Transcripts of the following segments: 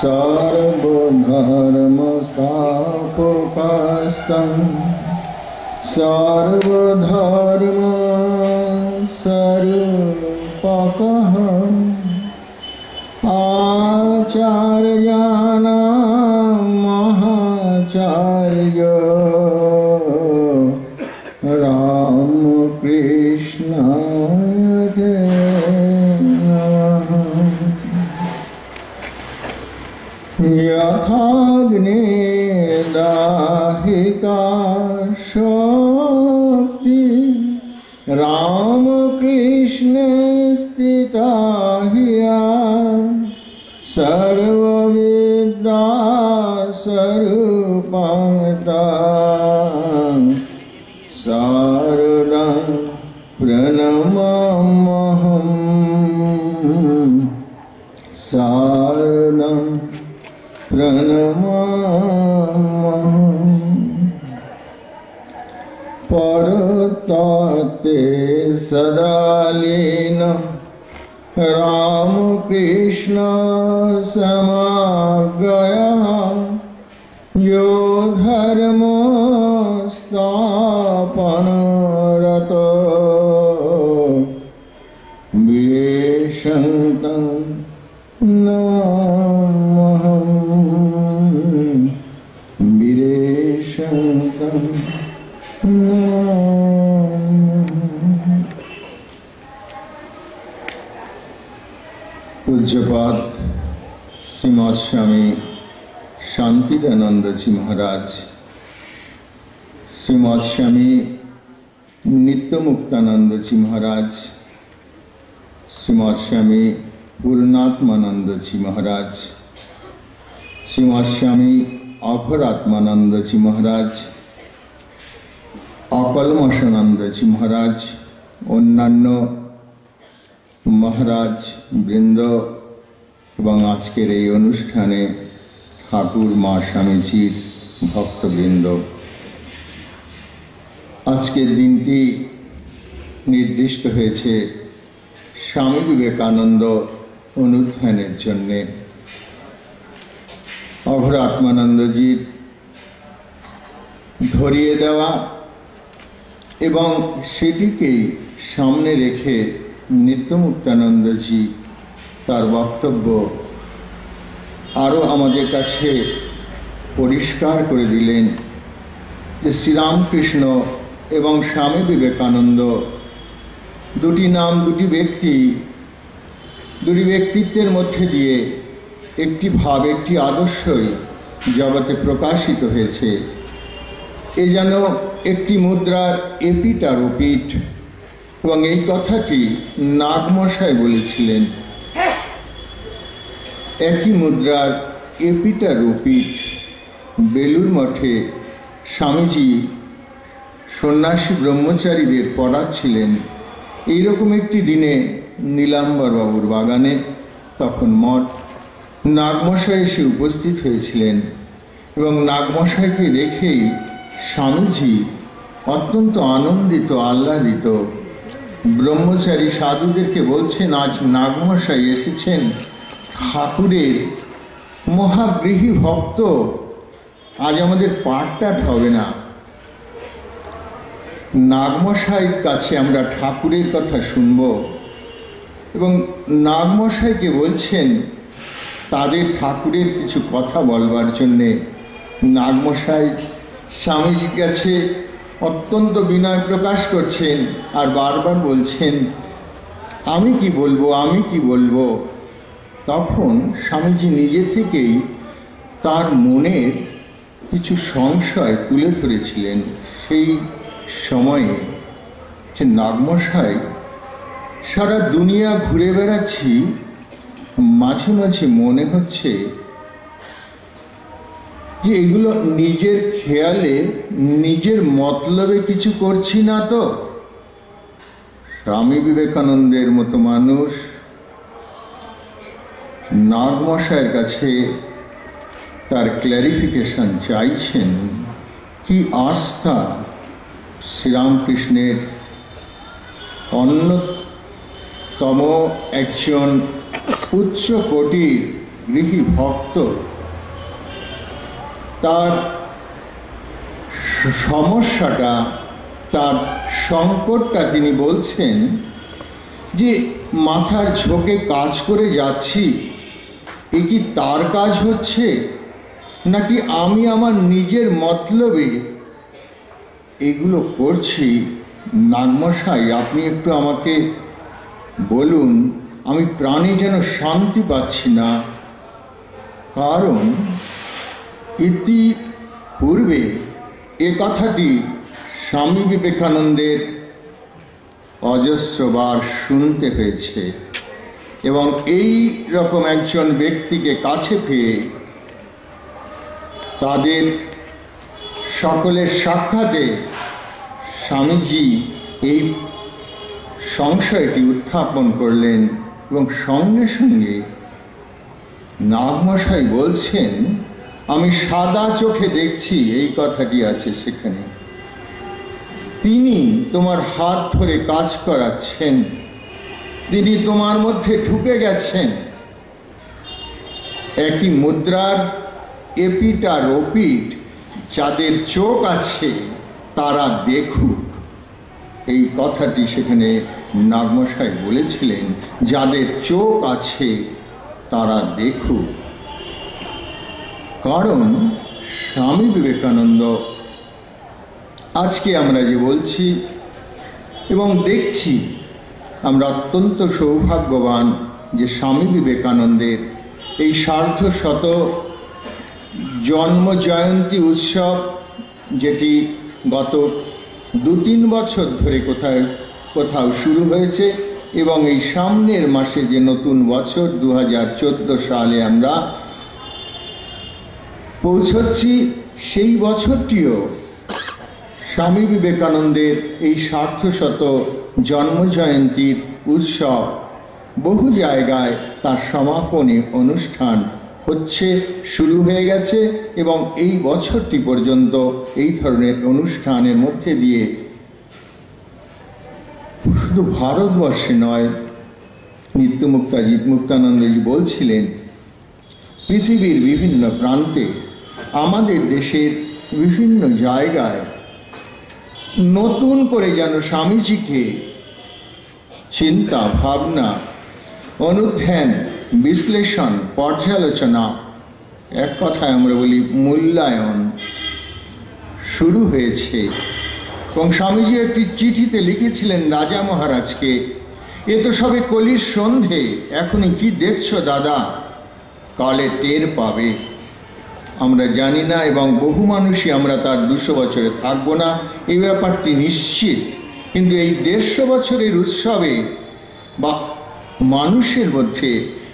सर्वधर्मस्थापकस्तम् सर्वधर्म स्वरूपकः आचार्याणां महाचार्य যথাগ্নে দাহিকা শক্তি রাম राम कृष्ण समा গোস্বামী শান্তিদানন্দজি মহারাজ শ্রী মৎস্বামী নিত্যমুক্তানন্দজি মহারাজ শ্রী মৎস্বামী পূর্ণাত্মানন্দজি মহারাজ শ্রী মৎস্বামী অপরাত্মানন্দজি মহারাজ, অকলমশানন্দজি মহারাজ, অন্যান্য মহারাজ বৃন্দ এবং আজকের এই অনুষ্ঠানে ঠাকুর মা স্বামীজির ভক্তবৃন্দ। আজকের দিনটি নির্দিষ্ট হয়েছে স্বামী বিবেকানন্দ অনুধ্যানের জন্যে। অভর আত্মানন্দজির ধরিয়ে দেওয়া এবং সেটিকেই সামনে রেখে নিত্যমুক্তানন্দজি তার বক্তব্য আরও আমাদের কাছে পরিষ্কার করে দিলেন যে শ্রীরামকৃষ্ণ এবং স্বামী বিবেকানন্দ দুটি নাম, দুটি ব্যক্তি, দুটি ব্যক্তিত্বের মধ্যে দিয়ে একটি ভাব, একটি আদর্শই জগতে প্রকাশিত হয়েছে। এ যেন একটি মুদ্রার এপিট আর এবং এই কথাটি নাগমশাই বলেছিলেন। একই মুদ্রার এপিট আর ওপিট বেলুর মঠে স্বামীজি সন্ন্যাসী ব্রহ্মচারীদের পড়াচ্ছিলেন। এইরকম একটি দিনে নীলাম্বর বাবুর বাগানে তখন মঠ নাগমশাই এসে উপস্থিত হয়েছিলেন এবং নাগমশাইকে দেখেই স্বামীজি অত্যন্ত আনন্দিত, আহ্লাদিত ব্রহ্মচারী সাধুদেরকে বলছেন, আজ নাগমশাই এসেছেন। ঠাকুরের মহাগৃহী ভক্ত, আজ আমাদের পাঠটাট হবে না। নাগমশাইয়ের কাছে আমরা ঠাকুরের কথা শুনব এবং নাগমশাইকে বলছেন, তাদের ঠাকুরের কিছু কথা বলবার জন্যে। নাগমশাই স্বামীজির কাছে অত্যন্ত বিনয় প্রকাশ করছেন আর বারবার বলছেন, আমি কি বলব, আমি কি বলব? তখন স্বামীজি নিজে থেকেই তার মনের কিছু সংশয় তুলে ধরেছিলেন। সেই সময়ে যে নাগমশাই সারা দুনিয়া ঘুরে বেড়াচ্ছি, মাঝে মাঝে মনে হচ্ছে যে এগুলো নিজের খেয়ালে, নিজের মতলবে কিছু করছি না তো? স্বামী বিবেকানন্দের মতো মানুষ নাগমশাইয়ের কাছে তার ক্ল্যারিফিকেশন চাইছেন কি আস্থা শ্রীরামকৃষ্ণের অন্যতম একজন উচ্চ কোটির গৃহী ভক্ত? তার সমস্যাটা, তার সংকটটা তিনি বলছেন যে, মাথার ঝোঁকে কাজ করে যাচ্ছি। এ কি তার কাজ হচ্ছে? নাকি আমি আমার নিজের মতলবে এগুলো করছি? নাগমশাই, আপনি একটু আমাকে বলুন, আমি প্রাণে যেন শান্তি পাচ্ছি না। কারণ ইতি পূর্বে এ কথাটি স্বামী বিবেকানন্দের অজস্রবার শুনতে হয়েছে। এবং এই রকম একজন ব্যক্তিকে কাছে পেয়ে তাদের সকলের সাক্ষাতে স্বামীজি এই সংশয়টি উত্থাপন করলেন এবং সঙ্গে সঙ্গে নাগমশাই বলছেন, আমি সাদা চোখে দেখছি, এই কথাটি আছে সেখানে। তিনি তোমার হাত ধরে কাজ করাচ্ছেন। তিনি তোমার মধ্যে ঢুকে গেছেন। একই মুদ্রার এপিট আর ওপিট যাদের চোখ আছে, তারা দেখুক। এই কথাটি সেখানে নাগমশাই বলেছিলেন, যাদের চোখ আছে, তারা দেখুক। কারণ স্বামী বিবেকানন্দ, আজকে আমরা যে বলছি এবং দেখছি আমরা অত্যন্ত সৌভাগ্যবান যে স্বামী বিবেকানন্দের এই সার্ধ শত জন্ম জয়ন্তী উৎসব, যেটি গত দু তিন বছর ধরে কোথায়, কোথাও শুরু হয়েছে এবং এই সামনের মাসে যে নতুন বছর দু হাজার চোদ্দ সালে আমরা পৌঁছচ্ছি, সেই বছরটিও স্বামী বিবেকানন্দের এই সার্ধশত জন্মজয়ন্তীর উৎসব। বহু জায়গায় তার সমাপনী অনুষ্ঠান হচ্ছে, শুরু হয়ে গেছে এবং এই বছরটি পর্যন্ত এই ধরনের অনুষ্ঠানের মধ্যে দিয়ে শুধু ভারতবর্ষে নয় নিত্যমুক্তাজি মুক্তানন্দজি বলছিলেন, পৃথিবীর বিভিন্ন প্রান্তে, আমাদের দেশের বিভিন্ন জায়গায় নতুন করে যেন স্বামীজিকে চিন্তা, ভাবনা, অনুধ্যান, বিশ্লেষণ, পর্যালোচনা। এক কথায় আমরা বলি মূল্যায়ন। শুরু হয়েছে। এবং স্বামীজি একটি চিঠিতে লিখেছিলেন, রাজা মহারাজকে, এ তো সবে কলির সন্ধে, এখনই কি দেখছ দাদা? কালে টের পাবে। আমরা জানি না এবং বহু মানুষই আমরা তার দুশো বছরে থাকব না। এই ব্যাপারটি নিশ্চিত। কিন্তু এই দেড়শো বছরের উৎসবে বা মানুষের মধ্যে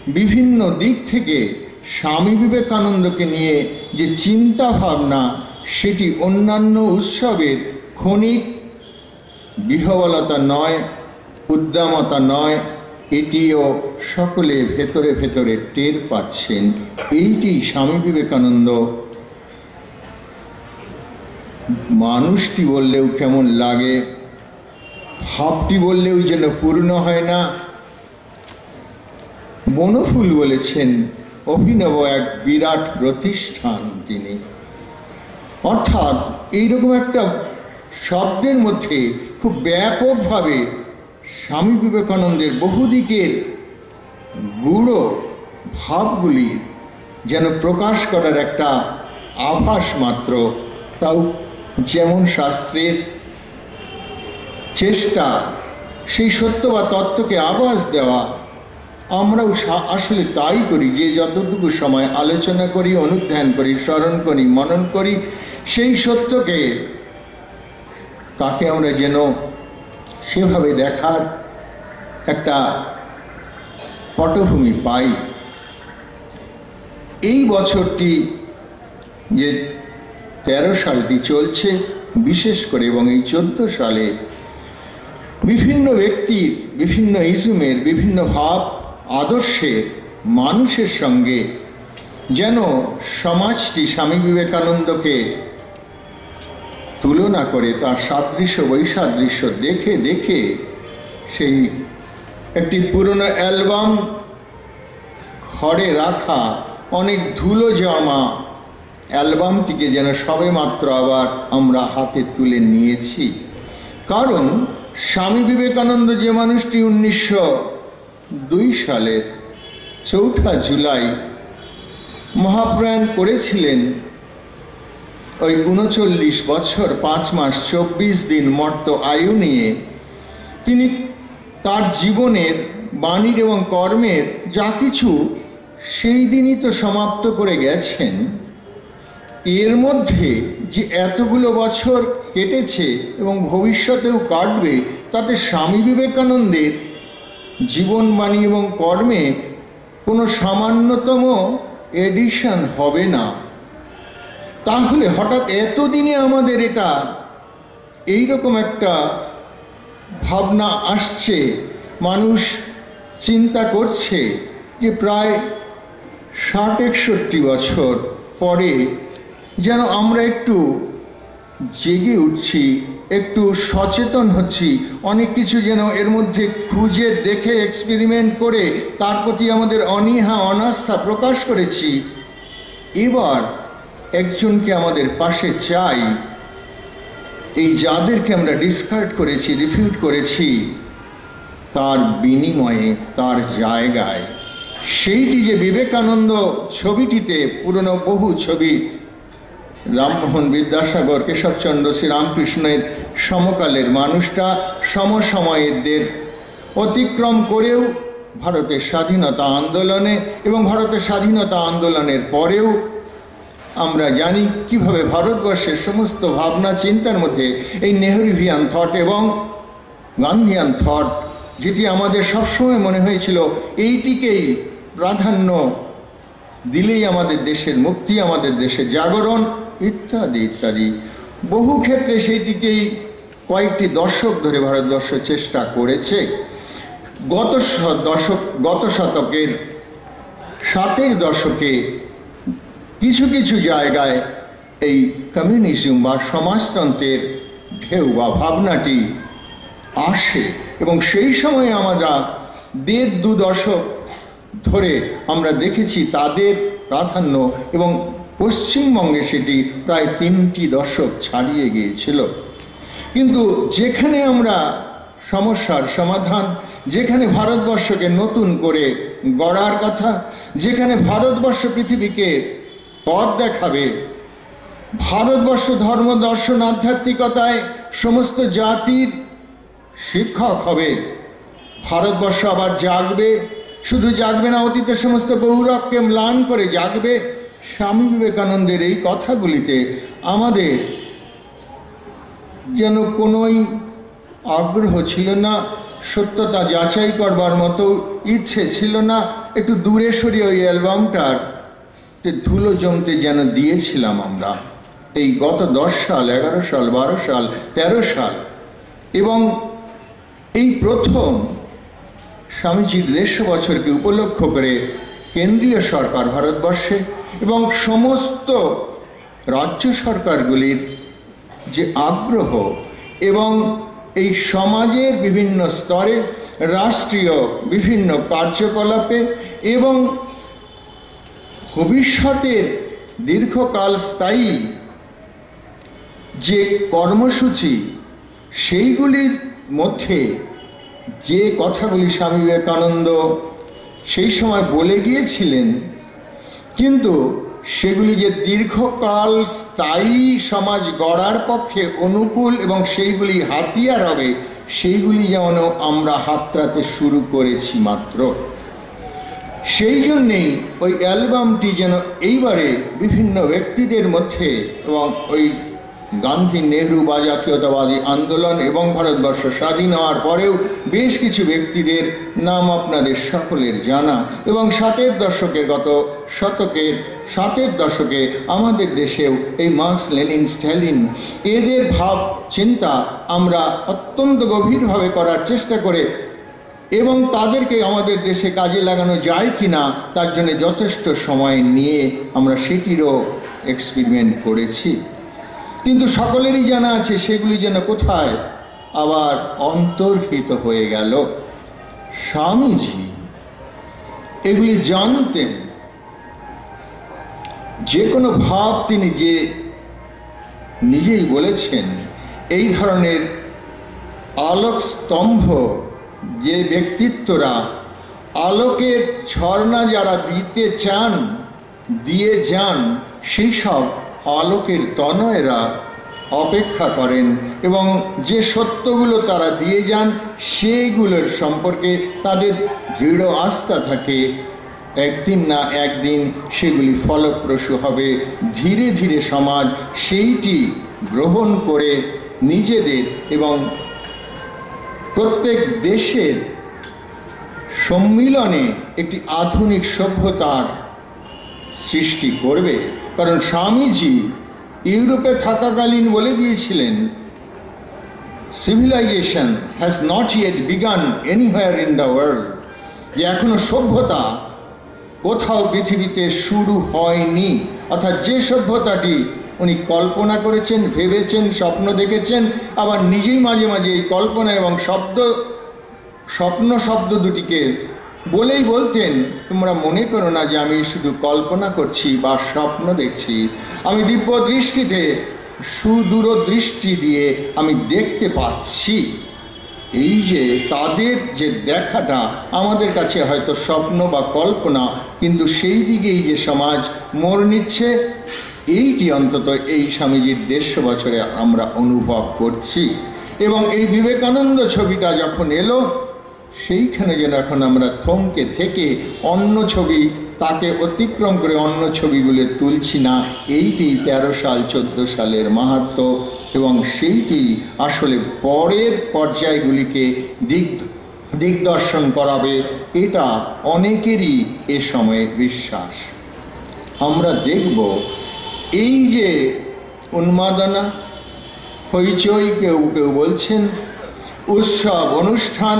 বিভিন্ন দিক থেকে স্বামী বিবেকানন্দকে নিয়ে যে চিন্তা ভাবনা সেটি অন্যান্য উৎসবের ক্ষণিক বিহবলতা নয়, উদ্দামতা নয়, এটিও সকলে ভেতরে ভেতরে টের পাচ্ছেন। এইটি স্বামী বিবেকানন্দ। মানুষটি বললেও কেমন লাগে? ভাবটি বললেও যেন পূর্ণ হয় না। বনফুল বলেছেন অভিনব এক বিরাট প্রতিষ্ঠান তিনি। অর্থাৎ এইরকম একটা শব্দের মধ্যে খুব ব্যাপকভাবে স্বামী বিবেকানন্দের বহুদিকের গূঢ় ভাবগুলি যেন প্রকাশ করার একটা আভাস মাত্র। তাও যেমন শাস্ত্রের চেষ্টা, সেই সত্য বা তত্ত্বকে আভাস দেওয়া। আমরাও আসলে তাই করি, যে যতটুকু সময় আলোচনা করি, অনুধ্যান করি, স্মরণ করি, মনন করি, সেই সত্যকে তাকে আমরা যেন সেভাবে দেখার একটা পটভূমি পাই। এই বছরটি যে তেরো সালটি চলছে, বিশেষ করে এবং এই চোদ্দ সালে বিভিন্ন ব্যক্তির বিভিন্ন ইজুমের, বিভিন্ন ভাব আদর্শের মানুষের সঙ্গে যেন সমাজটি স্বামী বিবেকানন্দকে তুলনা করে, তার সাদৃশ্য, বৈসাদৃশ্য দেখে দেখে সেই একটি পুরনো অ্যালবাম ঘরে রাখা অনেক ধুলো জমা অ্যালবামটিকে যেন সবে মাত্র আবার আমরা হাতে তুলে নিয়েছি। কারণ স্বামী বিবেকানন্দ যে মানুষটি উনিশশো দুই সালে চৌঠা জুলাই মহাপ্রয়াণ করেছিলেন, ওই উনচল্লিশ বছর, পাঁচ মাস, চব্বিশ দিন মর্ত আয়ু নিয়ে, তিনি তার জীবনের বাণীর এবং কর্মের যা কিছু সেই দিনই তো সমাপ্ত করে গেছেন। এর মধ্যে যে এতগুলো বছর কেটেছে এবং ভবিষ্যতেও কাটবে, তাতে স্বামী বিবেকানন্দের জীবনবাণী এবং কর্মে কোনো সামান্যতম এডিশন হবে না। তাহলে হঠাৎ এতদিনে আমাদের এটা এইরকম একটা ভাবনা আসছে, মানুষ চিন্তা করছে যে প্রায় ষাট একষট্টি বছর পরে যেন আমরা একটু জেগে উঠছি, একটু সচেতন হচ্ছি, অনেক কিছু যেন এর মধ্যে খুঁজে দেখে এক্সপেরিমেন্ট করে, তার প্রতি আমাদের অনীহা, অনাস্থা প্রকাশ করেছি। এবার একজনকে আমাদের পাশে চাই। এই যাদেরকে আমরা ডিসকার্ড করেছি রিফিউট করেছি, তার বিনিময়ে, তার জায়গায়। সেইটি যে বিবেকানন্দ ছবিটিতে, পুরনো বহু ছবি রামমোহন বিদ্যাসাগর, কেশবচন্দ্র শ্রীরামকৃষ্ণের সমকালের মানুষটা সমসময়েরদের অতিক্রম করেও ভারতের স্বাধীনতা আন্দোলনে এবং ভারতের স্বাধীনতা আন্দোলনের পরেও আমরা জানি কীভাবে ভারতবর্ষের সমস্ত ভাবনা চিন্তার মধ্যে এই নেহরুভিয়ান থট এবং গান্ধিয়ান থট যেটি আমাদের সবসময় মনে হয়েছিল, এইটিকেই প্রাধান্য দিলেই আমাদের দেশের মুক্তি, আমাদের দেশের জাগরণ। ইত্যাদি ইত্যাদি। বহু ক্ষেত্রে সেইটিকেই কয়েকটি দশক ধরে ভারতবর্ষ চেষ্টা করেছে। গত দশক, গত শতকের ষাটের দশকে কিছু কিছু জায়গায় এই কমিউনিজম বা সমাজতন্ত্রের ঢেউ বা ভাবনাটি আসে এবং সেই সময়ে আমরা দেড় দু দশক ধরে আমরা দেখেছি তাদের প্রাধান্য এবং পশ্চিমবঙ্গে সেটি প্রায় তিনটি দশক ছাড়িয়ে গিয়েছিল। কিন্তু যেখানে আমরা সমস্যার সমাধান, যেখানে ভারতবর্ষকে নতুন করে গড়ার কথা, যেখানে ভারতবর্ষ পৃথিবীকে পথ দেখাবে, ভারতবর্ষ ধর্ম, দর্শন, আধ্যাত্মিকতায় সমস্ত জাতির শিক্ষক হবে। ভারতবর্ষ আবার জাগবে, শুধু জাগবে না, অতীতের সমস্ত গৌরবকে ম্লান করে জাগবে। স্বামী বিবেকানন্দের এই কথাগুলিতে আমাদের যেন কোনোই আগ্রহ ছিল না, সত্যতা যাচাই করবার মতো ইচ্ছে ছিল না। একটু দূরে সরিয়ে ওই অ্যালবামটার ধুলো জমতে যেন দিয়েছিলাম আমরা। এই গত দশ সাল, এগারো সাল, বারো সাল ১৩ সাল এবং এই প্রথম স্বামীজির দেড়শো বছরকে উপলক্ষ করে কেন্দ্রীয় সরকার ভারতবর্ষে এবং সমস্ত রাজ্য সরকারগুলির যে আগ্রহ এবং এই সমাজের বিভিন্ন স্তরে রাষ্ট্রীয় বিভিন্ন কার্যকলাপে এবং ভবিষ্যতের দীর্ঘকাল স্থায়ী যে কর্মসূচি, সেইগুলির মধ্যে যে কথাগুলি স্বামী বিবেকানন্দ সেই সময় বলে গিয়েছিলেন কিন্তু সেগুলি যে দীর্ঘকাল স্থায়ী সমাজ গড়ার পক্ষে অনুকূল এবং সেইগুলি হাতিয়ার হবে, সেইগুলি যেমন আমরা হাতরাতে শুরু করেছি মাত্র। সেই জন্যেই ওই অ্যালবামটি যেন এইবারে বিভিন্ন ব্যক্তিদের মধ্যে এবং ওই গান্ধী নেহরু বা জাতীয়তাবাদী আন্দোলন এবং ভারতবর্ষ স্বাধীন হওয়ার পরেও বেশ কিছু ব্যক্তিদের নাম আপনাদের সকলের জানা এবং সাতের দশকের গত শতকের সাতের দশকে আমাদের দেশেও এই মার্কস, লেনিন, স্ট্যালিন এদের ভাব, চিন্তা আমরা অত্যন্ত গভীরভাবে করার চেষ্টা করে এবং তাদেরকে আমাদের দেশে কাজে লাগানো যায় কি না তার জন্য যথেষ্ট সময় নিয়ে আমরা সেটিরও এক্সপেরিমেন্ট করেছি। কিন্তু সকলেরই জানা আছে সেগুলি যেন কোথায়। আবার অন্তর্হিত হয়ে গেল। স্বামীজি, এগুলি জানতেন। যে কোনো ভাব তিনি যে নিজেই বলেছেন, এই ধরনের আলোক স্তম্ভ যে ব্যক্তিত্বরা আলোকের ঝর্ণা যারা দিতে চান, দিয়ে যান, সেই সব আলোকের তনয়েরা অপেক্ষা করেন এবং যে সত্যগুলো তারা দিয়ে যান, সেইগুলোর সম্পর্কে তাদের দৃঢ় আস্থা থাকে। একদিন না একদিন সেগুলি ফলপ্রসূ হবে। ধীরে ধীরে সমাজ সেইটি গ্রহণ করে নিজেদের এবং প্রত্যেক দেশের সম্মিলনে একটি আধুনিক সভ্যতার সৃষ্টি করবে। কারণ স্বামীজি ইউরোপে থাকাকালীন বলে দিয়েছিলেন civilization has not yet begun anywhere in the world যে এখনও সভ্যতা কোথাও পৃথিবীতে শুরু হয়নি। অর্থাৎ যে সভ্যতাটি উনি কল্পনা করেছেন, ভেবেছেন, স্বপ্ন দেখেছেন, আবার নিজেই মাঝে মাঝে এই কল্পনা এবং শব্দ, স্বপ্ন শব্দ দুটিকে বলেই বলতেন, তোমরা মনে করো না যে আমি শুধু কল্পনা করছি বা স্বপ্ন দেখছি। আমি দিব্য দৃষ্টিতে, সুদূরদৃষ্টি দিয়ে আমি দেখতে পাচ্ছি। এই যে তাদের যে দেখাটা, আমাদের কাছে হয়তো স্বপ্ন বা কল্পনা, কিন্তু সেই দিকেই যে সমাজ মোড় নিচ্ছে, এইটি অন্তত এই স্বামীজির দেড়শো বছরে আমরা অনুভব করছি। এবং এই বিবেকানন্দ ছবিটা যখন এলো সেইখানে যেন এখন আমরা থমকে থেকে অন্য ছবি, তাকে অতিক্রম করে অন্য ছবিগুলো তুলছি না, এইটি তেরো সাল, চোদ্দ সালের মাহাত্ম এবং সেইটি আসলে পরের পর্যায়গুলিকে দিক, দিগদর্শন করাবে, এটা অনেকেরই এ সময়ে বিশ্বাস। আমরা দেখব, এই যে উন্মাদনা, হইচই কেউ কেউ বলছেন, উৎসব, অনুষ্ঠান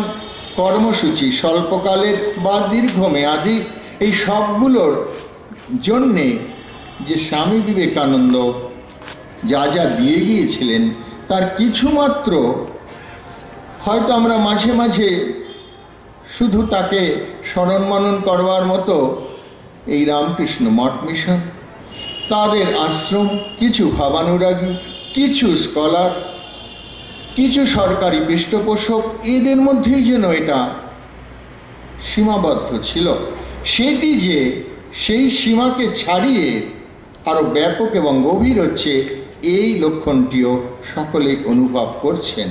কর্মসূচি স্বল্পকালের বা দীর্ঘমেয়াদি, এই সবগুলোর জন্যে যে স্বামী বিবেকানন্দ যা যা দিয়ে গিয়েছিলেন, তার কিছুমাত্র হয়তো আমরা মাঝে মাঝে শুধু তাকে স্মরণ মনন করবার মতো এই রামকৃষ্ণ মঠ মিশন, তাদের আশ্রম, কিছু ভাবানুরাগী, কিছু স্কলার কিছু সরকারি পৃষ্ঠপোষক এদের মধ্যেই যেন এটা সীমাবদ্ধ ছিল। সেটি যে সেই সীমাকে ছাড়িয়ে আরও ব্যাপক এবং গভীর হচ্ছে এই লক্ষণটিও সকলেই অনুভব করছেন।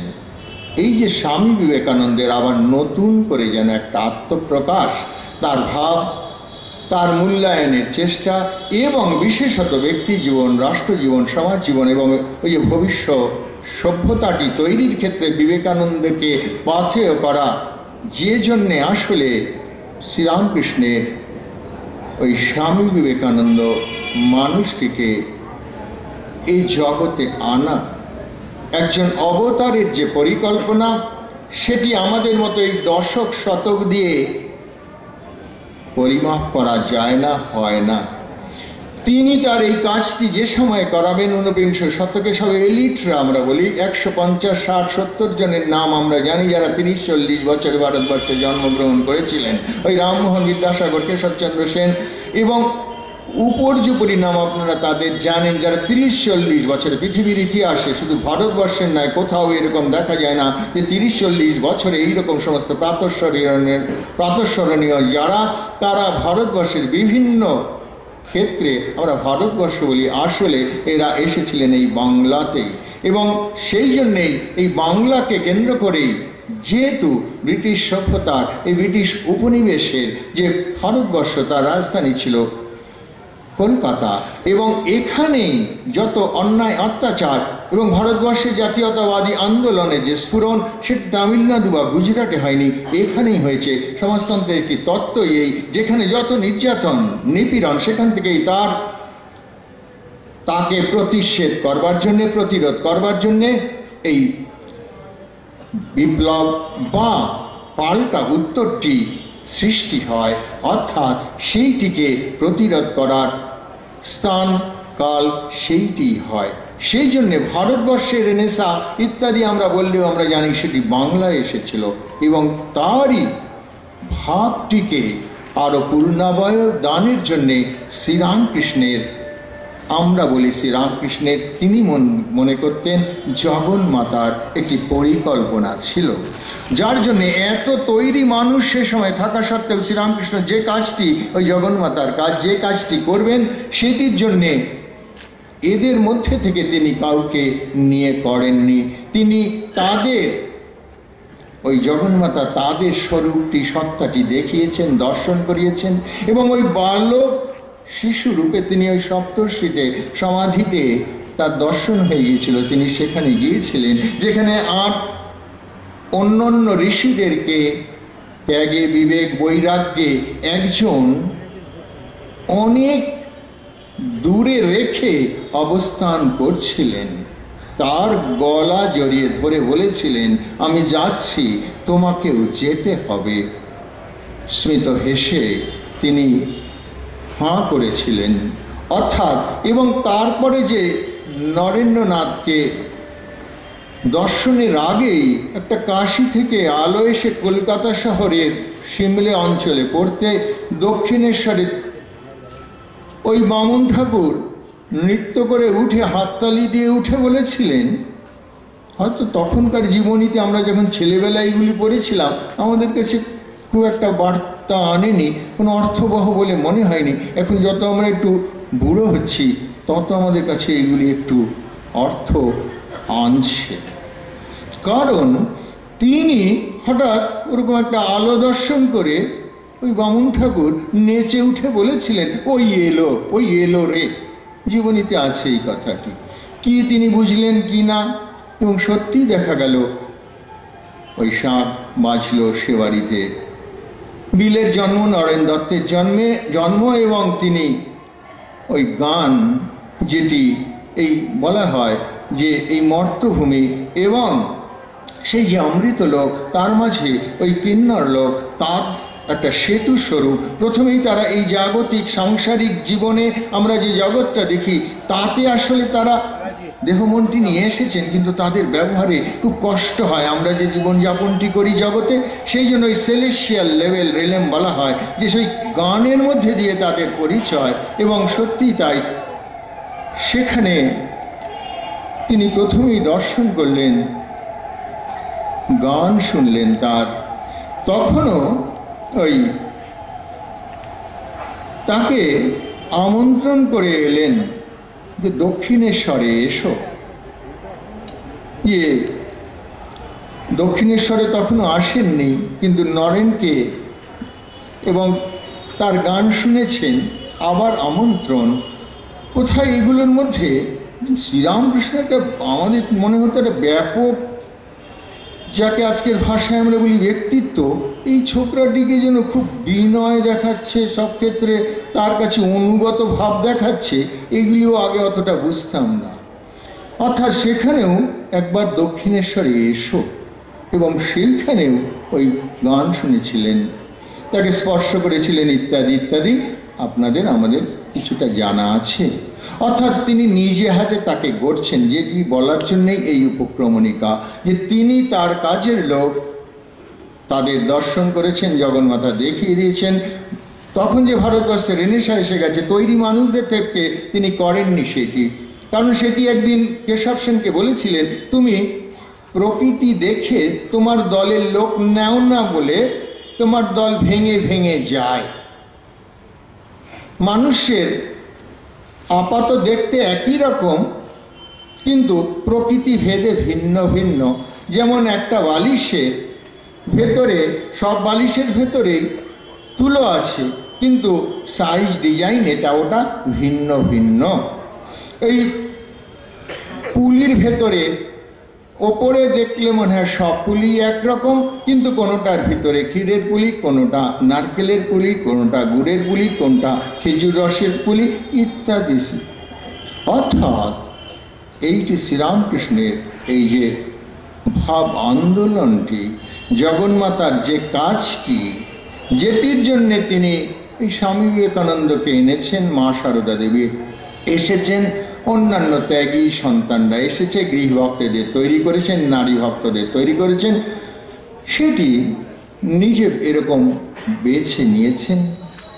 এই যে স্বামী বিবেকানন্দের আবার নতুন করে যেন একটা আত্মপ্রকাশ, তার ভাব, তার মূল্যায়নের চেষ্টা এবং বিশেষত ব্যক্তি জীবন রাষ্ট্র জীবন সমাজ জীবন এবং ওই যে ভবিষ্যৎ সভ্যতাটি তৈরির ক্ষেত্রে বিবেকানন্দকে পাথেয় করা। যে জন্যে আসলে শ্রীরামকৃষ্ণের ওই স্বামী বিবেকানন্দ মানুষটিকে এই জগতে আনা, একজন অবতারের যে পরিকল্পনা, সেটি আমাদের মতো এই দশক শতক দিয়ে পরিমাপ করা যায় না, হয় না। তিনি তার এই কাজটি যে সময় করাবেন ঊনবিংশ শতকে, সব এলিটরা আমরা বলি, একশো পঞ্চাশ, ষাট, সত্তর জনের নাম আমরা জানি, যারা তিরিশ, চল্লিশ বছরে ভারতবর্ষে জন্মগ্রহণ করেছিলেন। ওই রামমোহন বিদ্যাসাগর কেশবচন্দ্র সেন এবং উপর্যুপরি নাম আপনারা তাদের জানেন, যারা তিরিশ, চল্লিশ বছরে পৃথিবীর ইতিহাসে শুধু ভারতবর্ষের নয় কোথাও এরকম দেখা যায় না যে তিরিশ, চল্লিশ বছরে এইরকম সমস্ত প্রাতঃস্মরণীয় প্রাতঃস্মরণীয় যারা, তারা ভারতবর্ষের বিভিন্ন ক্ষেত্রে আমরা ভারতবর্ষ বলি আসলে এরা এসেছিলেন এই বাংলাতেই। এবং সেই জন্যেই এই বাংলাকে কেন্দ্র করেই যেহেতু ব্রিটিশ সভ্যতার, এই ব্রিটিশ উপনিবেশের যে ভারতবর্ষ, তার রাজধানী ছিল কলকাতা এবং এখানেই যত অন্যায়, অত্যাচার এবং ভারতবর্ষের জাতীয়তাবাদী আন্দোলনের যে স্ফুরণ, সেটা তামিলনাড়ু বা গুজরাটে হয়নি, এখানেই হয়েছে। সমাজতন্ত্রের একটি তত্ত্বই এই, যেখানে যত নির্যাতন, নিপীড়ন, সেখান থেকেই তার, তাকে প্রতিষেধ করবার জন্যে, প্রতিরোধ করবার জন্যে এই বিপ্লব বা পাল্টা উত্তরটি সৃষ্টি হয়। অর্থাৎ সেইটিকে প্রতিরোধ করার স্থান, কাল সেইটি হয়। সেই জন্যে ভারতবর্ষে রেনেসা ইত্যাদি আমরা বললেও আমরা জানি সেটি বাংলায় এসেছিল এবং তারই ভাবটিকে আরও পূর্ণাবয় দানের জন্যে শ্রীরামকৃষ্ণের আমরা বলি শ্রীরামকৃষ্ণের। তিনি মন মনে করতেন জগন মাতার একটি পরিকল্পনা ছিল। যার জন্যে এত তৈরি মানুষ সে সময় থাকা সত্ত্বেও শ্রীরামকৃষ্ণ যে কাজটি, ওই জগন্মাতার কাজ, যে কাজটি করবেন, সেটির জন্যে এদের মধ্যে থেকে তিনি কাউকে নিয়ে করেননি। তিনি তাদের, ওই জগন্মাতা তাদের স্বরূপটি, সত্তাটি দেখিয়েছেন, দর্শন করিয়েছেন এবং ওই বালক শিশু রূপে তিনি ওই সপ্তর্ষিতে সমাধিতে তার দর্শন হয়ে গিয়েছিল। তিনি সেখানে গিয়েছিলেন, যেখানে অন্য অন্য ঋষিদেরকে ত্যাগে, বিবেক, বৈরাগ্যে একজন অনেক দূরে রেখে অবস্থান করছিলেন। তার গলা জড়িয়ে ধরে বলেছিলেন, আমি যাচ্ছি, তোমাকেও যেতে হবে। স্মিত হেসে তিনি হাঁ করেছিলেন। অর্থাৎ, এবং তারপরে যে নরেন্দ্রনাথকে দর্শনের আগেই একটা কাশি থেকে আলো এসে কলকাতা শহরের সিমলে অঞ্চলে পড়তে দক্ষিণেশ্বরে ওই বামুন ঠাকুর নৃত্য করে উঠে হাততালি দিয়ে উঠে বলেছিলেন, হয়তো তখনকার জীবনীতে আমরা যখন ছেলেবেলায় এগুলি পড়েছিলাম, আমাদের কাছে খুব একটা বার্তা আনেনি, কোনো অর্থবহ বলে মনে হয়নি। এখন যত আমরা একটু বুড়ো হচ্ছি, তত আমাদের কাছে এগুলি একটু অর্থ আনছে। কারণ তিনি হঠাৎ ওরকম একটা আলো দর্শন করে ওই বামুন ঠাকুর নেচে উঠে বলেছিলেন, ওই এলো ওই এলো রে। জীবনীতে আছে এই কথাটি। কি তিনি বুঝলেন কি না? এবং সত্যি দেখা গেল, ওই সাপ বাঁচল সে বাড়িতে। বিলের জন্ম, নরেন দত্তের জন্মে, জন্ম এবং তিনি ওই গান যেটি এই বলা হয় যে এই মর্তভূমি এবং সেই যে অমৃত লোক, তার মাঝে ওই কিন্নর লোক, তার একটা সেতু স্বরূপ। প্রথমেই তারা এই জাগতিক, সাংসারিক জীবনে আমরা যে জগৎটা দেখি, তাতে আসলে তারা দেহমনটি নিয়ে এসেছেন, কিন্তু তাদের ব্যবহারে খুব কষ্ট হয়। আমরা যে জীবনযাপনটি করি জগতে, সেই জন্য ওই সেলেশিয়াল লেভেল রেলেম বলা হয়, যে সেই গানের মধ্যে দিয়ে তাদের পরিচয়। এবং সত্যি তাই। সেখানে তিনি প্রথমেই দর্শন করলেন, গান শুনলেন তার। তখনও ওই তাকে আমন্ত্রণ করে এলেন। যে দক্ষিণেশ্বরে এসো। ইয়ে দক্ষিণেশ্বরে তখনও আসেননি, কিন্তু নরেনকে এবং তার গান শুনেছেন, আবার আমন্ত্রণ। কোথায় এগুলোর মধ্যে? শ্রীরামকৃষ্ণ একটা আমাদের মনে হতো একটা ব্যাপক যাকে আজকের ভাষায় আমরা বলি ব্যক্তিত্ব, এই ছোকরাটিকে যেন খুব বিনয় দেখাচ্ছে, সব ক্ষেত্রে তার কাছে অনুগত ভাব দেখাচ্ছে, এগুলিও আগে অতটা বুঝতাম না। অর্থাৎ সেখানেও একবার দক্ষিণেশ্বরে এসো এবং সেইখানেও ওই গান শুনেছিলেন। তাকে স্পর্শ করেছিলেন ইত্যাদি ইত্যাদি। আপনাদের, আমাদের কিছুটা জানা আছে। অর্থাৎ তিনি নিজে হাতে তাকে গড়ছেন যেটি বলার জন্যই এই উপক্রমণিকা, যে তিনি তার কাজের লোক, তাদের দর্শন করেছেন, জগন্মাতা দেখিয়ে দিয়েছেন। তখন যে ভারতবর্ষে রেনেসা এসে গেছে, তৈরি মানুষদের থেকে তিনি করেননি সেটি। কারণ সেটি একদিন কেশব সেনকে বলেছিলেন, তুমি প্রকৃতি দেখে তোমার দলের লোক নেও না বলে তোমার দল ভেঙে ভেঙে যায়। মানুষের আপাত দেখতে একই রকম, কিন্তু প্রকৃতি ভেদে ভিন্ন ভিন্ন। যেমন একটা বালিশে ভেতরে, সব বালিশের ভেতরেই তুলো আছে, কিন্তু সাইজ ডিজাইন এটা ওটা ভিন্ন ভিন্ন। এই পুলির ভেতরে ওপরে দেখলে মনে হয় সব পুলি একরকম, কিন্তু কোনোটার ভিতরে ক্ষীরের পুলি, কোনোটা নারকেলের পুলি, কোনোটা গুড়ের পুলি, কোনটা খেজুর রসের পুলি ইত্যাদি। অর্থাৎ এইটি শ্রীরামকৃষ্ণের এই যে ভাব আন্দোলনটি, জগন্মাতার যে কাজটি, যেটির জন্যে তিনি এই স্বামী বিবেকানন্দকে এনেছেন মা সারদা দেবী। এসেছেন অন্যান্য ত্যাগী সন্তানরা এসেছে, গৃহভক্তদের তৈরি করেছেন, নারী ভক্তদের তৈরি করেছেন। সেটি নিজে এরকম বেছে নিয়েছেন,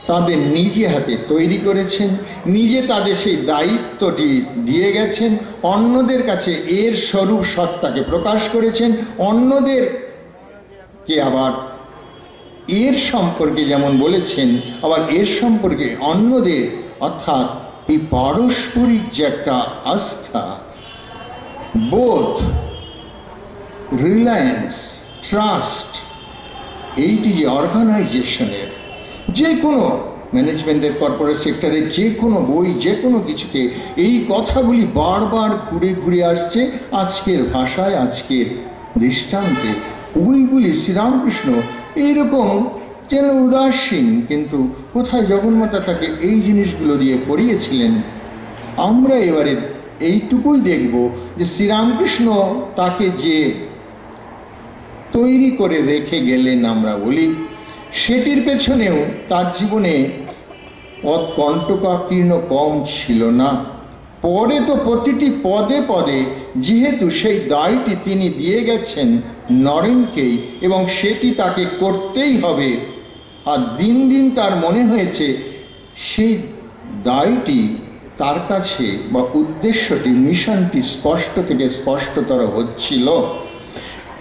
তাদের নিজে হাতে তৈরি করেছেন, নিজে তাদের সেই দায়িত্বটি দিয়ে গেছেন, অন্যদের কাছে এর স্বরূপ সত্তাকে প্রকাশ করেছেন, অন্যদেরকে আবার এর সম্পর্কে যেমন বলেছেন, আবার এর সম্পর্কে অন্যদের অর্থাৎ এই পারস্পরিক যে একটা আস্থা বোধ রিলায়েন্স ট্রাস্ট এইটি যে অর্গানাইজেশনের যে কোনো ম্যানেজমেন্টের কর্পোরেট সেক্টরের যে কোনো বই, যে কোনো কিছুতে এই কথাগুলি বারবার ঘুরে ঘুরে আসছে আজকের ভাষায়, আজকের দৃষ্টান্তে। ওইগুলি শ্রীরামকৃষ্ণ এইরকম যেন উদাসীন, কিন্তু কোথায় জগন্মাতা তাকে এই জিনিসগুলো দিয়ে পড়িয়েছিলেন আমরা এবারে এইটুকুই দেখব যে শ্রীরামকৃষ্ণ তাকে যে তৈরি করে রেখে গেলেন আমরা বলি, সেটির পেছনেও তার জীবনে পদ কণ্টকাকীর্ণ কম ছিল না। পরে তো প্রতিটি পদে পদে, যেহেতু সেই দায়টি তিনি দিয়ে গেছেন নরেনকেই, এবং সেটি তাকে করতেই হবে আর দিন দিন তার মনে হয়েছে, সেই দায়টি তার কাছে বা উদ্দেশ্যটি, মিশনটি স্পষ্ট থেকে স্পষ্টতর হচ্ছিল।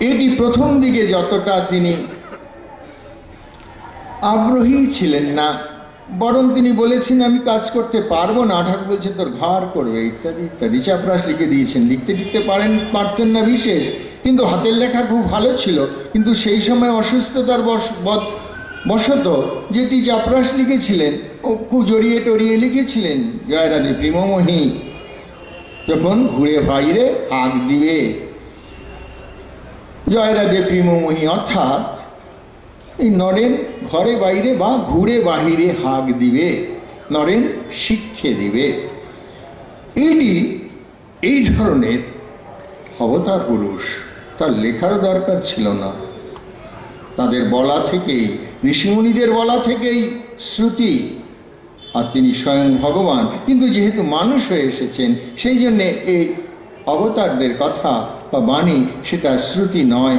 এটি প্রথম দিকে যতটা তিনি আগ্রহী ছিলেন না, বরং তিনি বলেছেন, আমি কাজ করতে পারব না ঠাকুর বলছে, তোর ঘর করবে, ইত্যাদি ইত্যাদি। চাপরাস লিখে দিয়েছেন, লিখতে লিখতে পারেন, পারতেন না বিশেষ। কিন্তু হাতের লেখা খুব ভালো ছিল, কিন্তু সেই সময় অসুস্থতার বদ- বশত যেটি চাপরাস লিখেছিলেন ও খুব জড়িয়ে টড়িয়ে লিখেছিলেন জয়রাধে প্রেমমোহী যখন ঘুরে বাইরে হাঁক দিবে। জয়রাধে প্রেমমোহী অর্থাৎ এই নরেন ঘরে বাইরে বা ঘুরে বাহিরে হাঁক দিবে, নরেন শিক্ষে দিবে। এটি এই ধরনের অবতার পুরুষ, তার লেখারও দরকার ছিল না। তাদের বলা থেকেই ঋষিমুনিদের বলা থেকেই শ্রুতি, আর তিনি স্বয়ং ভগবান। কিন্তু যেহেতু মানুষ হয়ে এসেছেন, সেই জন্যে এই অবতারদের কথা বা বাণী সেটা শ্রুতি নয়,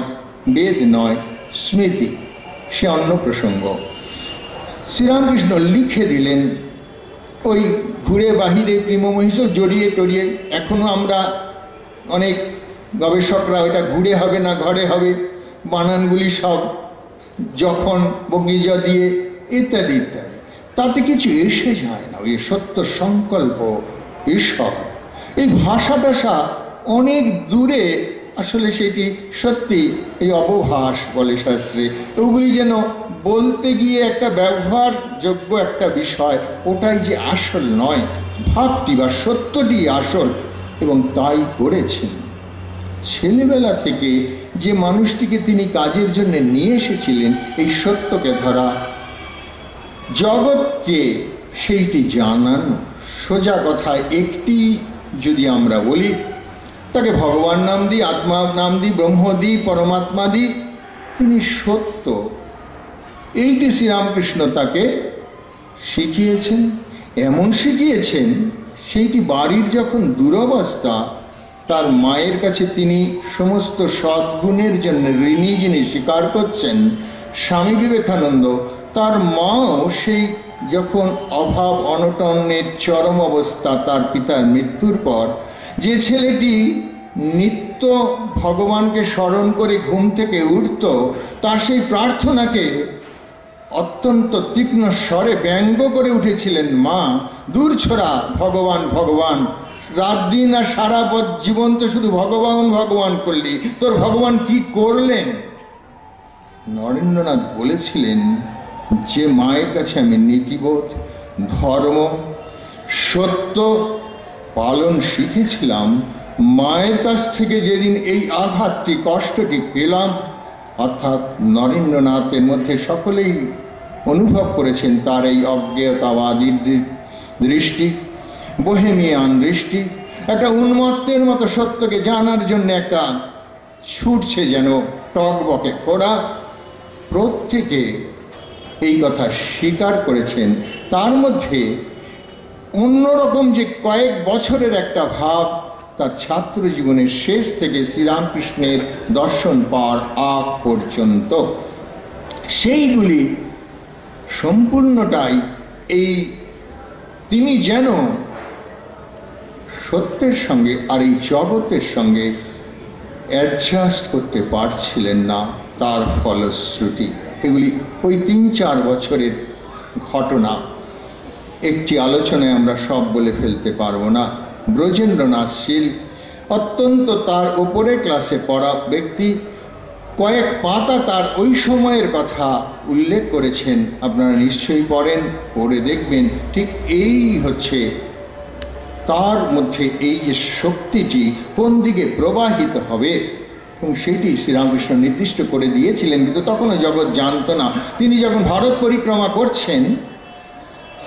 বেদ নয়, স্মৃতি। সে অন্য প্রসঙ্গ। শ্রীরামকৃষ্ণ লিখে দিলেন, ওই ঘুরে বাহিরে প্রিমমহিষ জড়িয়ে টড়িয়ে, এখনও আমরা অনেক গবেষকরা ওইটা ঘুরে হবে না, ঘরে হবে, বানানগুলি সব যখন বগিজ দিয়ে ইত্যাদি ইত্যাদি, তাতে কিছু এসে যায় না, ওই সত্য সংকল্প ঈশ্বর। এই ভাষা টাষা অনেক দূরে আসলে সেটি সত্যি, এই অপভাস বলে শাস্ত্রে। ওগুলি যেন বলতে গিয়ে একটা ব্যবহারযোগ্য একটা বিষয়, ওটাই যে আসল নয়, ভাবটি বা সত্যটি আসল, এবং তাই করেছেন। ছেলেবেলা থেকে যে মানুষটিকে তিনি কাজের জন্য নিয়ে এসেছিলেন, এই সত্যকে ধরা। জগৎকে সেইটি জানানো সোজা কথা একটি যদি আমরা বলি, তাকে ভগবান নাম দিই আত্মা নাম দিই ব্রহ্ম দিই পরমাত্মা দিই তিনি সত্য। এইটি শ্রীরামকৃষ্ণ তাকে শিখিয়েছেন। এমন শিখিয়েছেন, সেইটি বাড়ির যখন দুরবস্থা তার মায়ের কাছে তিনি সমস্ত সদ্গুণের জন্য ঋণী যিনি স্বীকার করছেন, স্বামী বিবেকানন্দ, তার মাও সেই যখন অভাব, অনটনের চরম অবস্থা, তার পিতার মৃত্যুর পর যে ছেলেটি নিত্য ভগবানকে স্মরণ করে ঘুম থেকে উঠত, তার সেই প্রার্থনাকে অত্যন্ত তীক্ষ্ণ স্বরে ব্যঙ্গ করে উঠেছিলেন মা, দূর ছড়া, ভগবান ভগবান। রাত দিন আর সারা পথ জীবন তো শুধু ভগবান ভগবান করলি। তোর ভগবান কি করলেন? নরেন্দ্রনাথ বলেছিলেন, যে মায়ের কাছে আমি নীতিবোধ, ধর্ম, সত্য পালন শিখেছিলাম, মায়ের কাছ থেকে যেদিন এই আঘাতটি, কষ্টটি পেলাম, অর্থাৎ নরেন্দ্রনাথের মধ্যে সকলেই অনুভব করেছেন তার এই অজ্ঞেয়তাবাদী দৃ- দৃষ্টি। বহেমিয়ান দৃষ্টি, একটা উন্মত্তের মতো সত্যকে জানার জন্য একটা ছুটছে যেন টকবকে খোড়া। প্রত্যেকে এই কথা স্বীকার করেছেন। তার মধ্যে অন্যরকম যে কয়েক বছরের একটা ভাব তার ছাত্র জীবনের শেষ থেকে শ্রীরামকৃষ্ণের দর্শন পাওয়ার আগ পর্যন্ত। সেইগুলি সম্পূর্ণটাই এই তিনি যেন সত্যের সঙ্গে আর এই জগতের সঙ্গে অ্যাডজাস্ট করতে পারছিলেন না তার ফলশ্রুতি। এগুলি ওই তিন চার বছরের ঘটনা। একটি আলোচনায় আমরা সব বলে ফেলতে পারব না। ব্রজেন্দ্রনাথ শীল অত্যন্ত তার ওপরে ক্লাসে পড়া ব্যক্তি। কয়েক পাতা তার ওই সময়ের কথা উল্লেখ করেছেন। আপনারা নিশ্চয়ই পড়েন, পড়ে দেখবেন। ঠিক এই হচ্ছে তার মধ্যে এই যে শক্তিটি কোন দিকে প্রবাহিত হবে, এবং সেটি শ্রীরামকৃষ্ণ নির্দিষ্ট করে দিয়েছিলেন, কিন্তু তখনও জগৎ জানত না। তিনি যখন ভারত পরিক্রমা করছেন,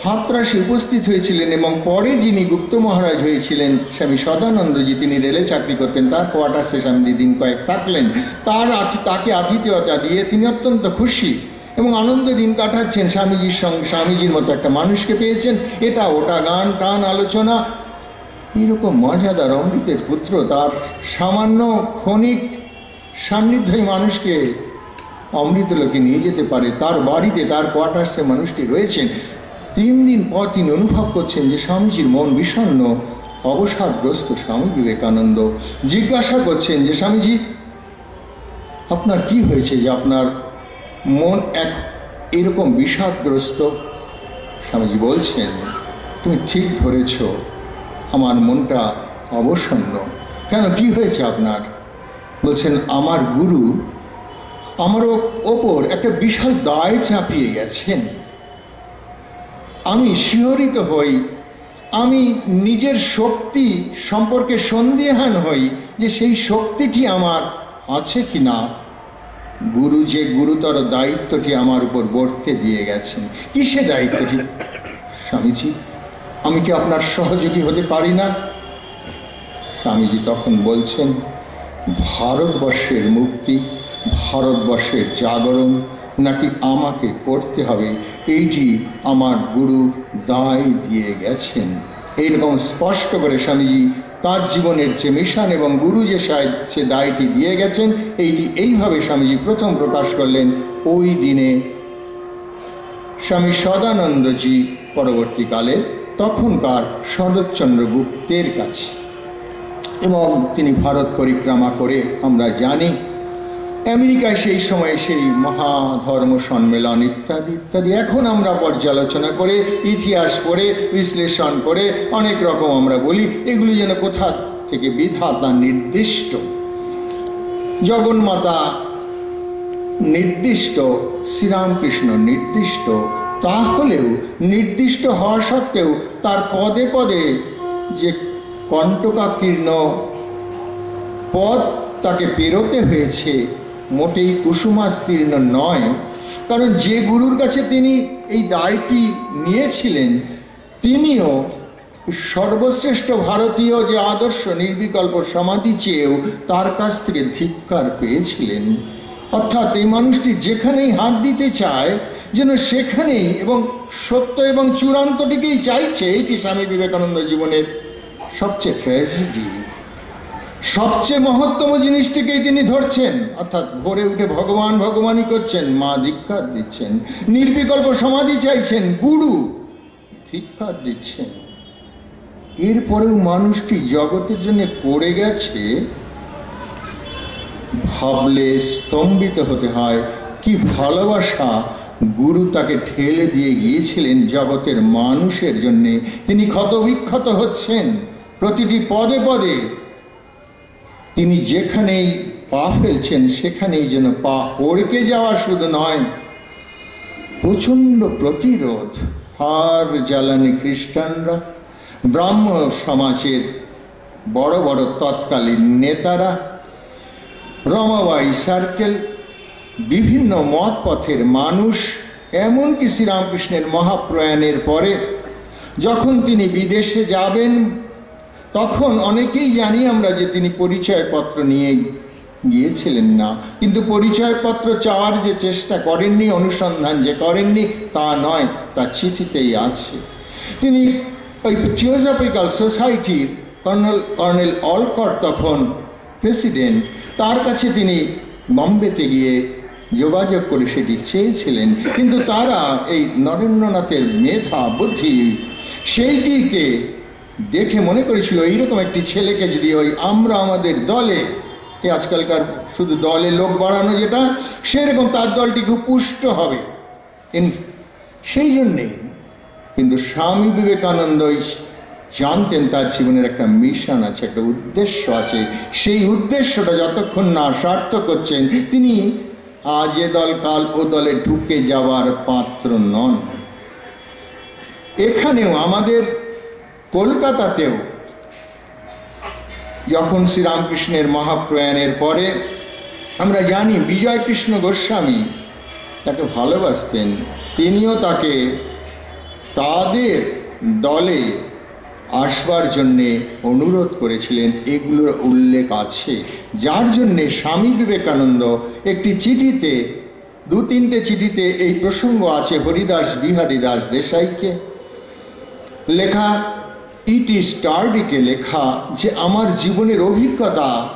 হাতরাসে উপস্থিত হয়েছিলেন এবং পরে যিনি গুপ্ত মহারাজ হয়েছিলেন, স্বামী সদানন্দজি, তিনি রেলে চাকরি করতেন, তার কোয়ার্টার্সে স্বামী দিন কয়েক থাকলেন। তার তাকে আতিথেয়তা দিয়ে তিনি অত্যন্ত খুশি এবং আনন্দ দিন কাটাচ্ছেন। স্বামীজির সঙ্গে, স্বামীজির মতো একটা মানুষকে পেয়েছেন। এটা ওটা গান, টান, আলোচনা এইরকম মজাদার অমৃতের পুত্র তার সামান্য ক্ষণিক সান্নিধ্যই মানুষকে অমৃত লোকে নিয়ে যেতে পারে। তার বাড়িতে তার কোয়ার্টার্সে মানুষটি রয়েছেন। তিন দিন পর তিনি অনুভব করছেন যে স্বামীজির মন বিষণ্ন অবসাদগ্রস্ত স্বামী বিবেকানন্দ। জিজ্ঞাসা করছেন যে, স্বামীজি, আপনার কি হয়েছে যে আপনার মন এক এরকম বিষাদগ্রস্ত? স্বামীজি বলছেন, তুমি ঠিক ধরেছ। আমার মনটা অবসন্ন। কেন, কি হয়েছে আপনার? বলছেন, আমার গুরু আমার ওপর একটা বিশাল দায় চাপিয়ে গেছেন। আমি শিহরিত হই। আমি নিজের শক্তি সম্পর্কে সন্দেহান হই যে সেই শক্তিটি আমার আছে কি না গুরু যে গুরুতর দায়িত্বটি আমার উপর বর্তে দিয়ে গেছেন। কিসে দায়িত্বটি? স্বামীজি আমি কি আপনার সহযোগী হতে পারি না? স্বামীজি তখন বলছেন, ভারতবর্ষের মুক্তি, ভারতবর্ষের জাগরণ নাকি আমাকে করতে হবে? এইটি আমার গুরু দায় দিয়ে গেছেন। এইরকম স্পষ্ট করে স্বামীজি তার জীবনের যে মিশন এবং গুরু যে সে দায়টি দিয়ে গেছেন, এইটি এইভাবে স্বামীজি প্রথম প্রকাশ করলেন ওই দিনে। স্বামী সদানন্দজি পরবর্তীকালে তখনকার শরৎচন্দ্র গুপ্তের কাছে। এবং তিনি ভারত পরিক্রমা করে আমরা জানি, আমেরিকায় সেই সময়ে সেই মহাধর্ম সম্মেলন ইত্যাদি ইত্যাদি। এখন আমরা পর্যালোচনা করে, ইতিহাস পড়ে, বিশ্লেষণ করে, অনেক রকম আমরা বলি, এগুলি যেন কোথা থেকে বিধাতা নির্দিষ্ট। জগন্মাতা নির্দিষ্ট, শ্রীরামকৃষ্ণ নির্দিষ্ট তাহলেও নির্দিষ্ট হওয়া সত্ত্বেও তার পদে পদে যে কণ্টকাকীর্ণ পদ তাকে পেরোতে হয়েছে, মোটেই কুসুমাস্তীর্ণ নয়। কারণ যে গুরুর কাছে তিনি এই দায়টি নিয়েছিলেন, তিনিও সর্বশ্রেষ্ঠ ভারতীয় যে আদর্শ নির্বিকল্প সমাধি চেয়েও তার কাছ থেকে ধিক্কার পেয়েছিলেন। অর্থাৎ এই মানুষটি যেখানেই হাত দিতে চায় যেন সেখানেই এবং সত্য এবং চূড়ান্তটিকেই চাইছে এটি স্বামী বিবেকানন্দ জীবনের সবচেয়ে ট্র্যাজেডি সবচেয়ে মহত্তম জিনিসটিকেই তিনি ধরছেন, অর্থাৎ ভোরে উঠে ভগবান ভগবানই করছেন, মা ধিক্ষার দিচ্ছেন, নির্বিকল্প সমাধি চাইছেন, গুরু ধিক্ষার দিচ্ছেন। এরপরেও মানুষটি জগতের জন্য পড়ে গেছে, ভাবলে স্তম্ভিত হতে হয়, কি ভালোবাসা গুরু তাকে ঠেলে দিয়ে গিয়েছিলেন জগতের মানুষের জন্যে। তিনি ক্ষত বিক্ষত হচ্ছেন প্রতিটি পদে পদে। তিনি যেখানেই পা ফেলছেন, সেখানেই যেন পা হড়কে যাওয়া শুধু নয়, প্রচণ্ড প্রতিরোধ হার জ্বালানি খ্রিস্টানরা, ব্রাহ্ম সমাজের বড় বড় তৎকালীন নেতারা রমাবাই সার্কেল বিভিন্ন মত পথের মানুষ, এমনকি শ্রীরামকৃষ্ণের মহাপ্রয়াণের পরে, যখন তিনি বিদেশে যাবেন, তখন অনেকেই জানি আমরা যে তিনি পরিচয়পত্র নিয়ে গিয়েছিলেন না। কিন্তু পরিচয়পত্র চাওয়ার যে চেষ্টা করেননি, অনুসন্ধান যে করেননি, তা নয়, তা চিঠিতেই আছে। তিনি ওই থিওজফিক্যাল সোসাইটির কর্নেল কর্নেল অলকর তখন প্রেসিডেন্ট, তার কাছে তিনি বম্বেতে গিয়ে যোগাযোগ করে সেটি চেয়েছিলেন। কিন্তু তারা এই নরেন্দ্রনাথের মেধা, বুদ্ধি সেইটিকে দেখে মনে করেছিল, এইরকম একটি ছেলেকে যদি ওই আমরা আমাদের দলে এই আজকালকার শুধু দলে লোক বাড়ানো যেটা, সেরকম তার দলটি খুব পুষ্ট হবে। সেই জন্যেই কিন্তু স্বামী বিবেকানন্দই জানতেন তার জীবনের একটা মিশন আছে, একটা উদ্দেশ্য আছে। সেই উদ্দেশ্যটা যতক্ষণ না সার্থক করছেন তিনি আজ এ দল, কাল ও দলে ঢুকে যাওয়ার পাত্র নন। এখানেও আমাদের কলকাতাতেও যখন শ্রীরামকৃষ্ণের মহাপ্রয়াণের পরে আমরা জানি বিজয় কৃষ্ণ গোস্বামী তাকে ভালোবাসতেন, তিনিও তাকে তাদের দলে আসবার জন্যে অনুরোধ করেছিলেন এগুলোর উল্লেখ আছে। যার জন্যে স্বামী বিবেকানন্দ একটি চিঠিতে দু তিনটে চিঠিতে এই প্রসঙ্গ আছে হরিদাস বিহারী দাস দেশাইকে। লেখা, ইটি স্টার্ডিকে লেখা, যে আমার জীবনের অভিজ্ঞতা